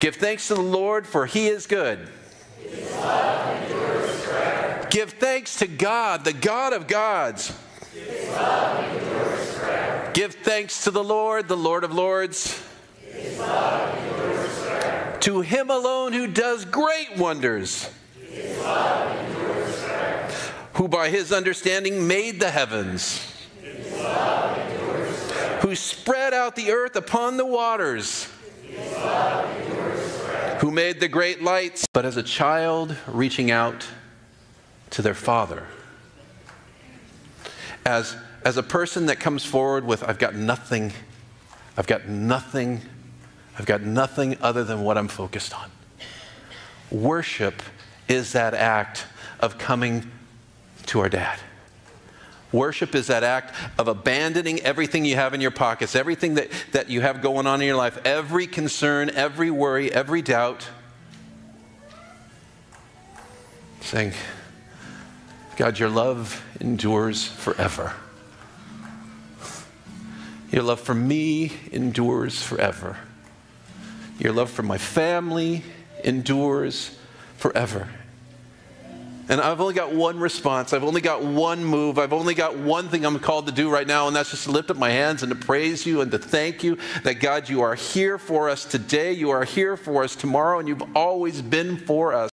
Give thanks to the Lord, for he is good. Give thanks to God, the God of gods. Give thanks to the Lord, the Lord of lords. To him alone who does great wonders. Who by his understanding made the heavens. Who spread out the earth upon the waters. Who made the great lights. But as a child reaching out to their father. As, as a person that comes forward with, I've got nothing, I've got nothing, I've got nothing other than what I'm focused on. Worship is that act of coming to our dad. Worship is that act of abandoning everything you have in your pockets, everything that, that you have going on in your life, every concern, every worry, every doubt. Saying, God, your love endures forever. Your love for me endures forever. Your love for my family endures forever. And I've only got one response. I've only got one move. I've only got one thing I'm called to do right now, and that's just to lift up my hands and to praise you and to thank you that, God, you are here for us today. You are here for us tomorrow, and you've always been for us.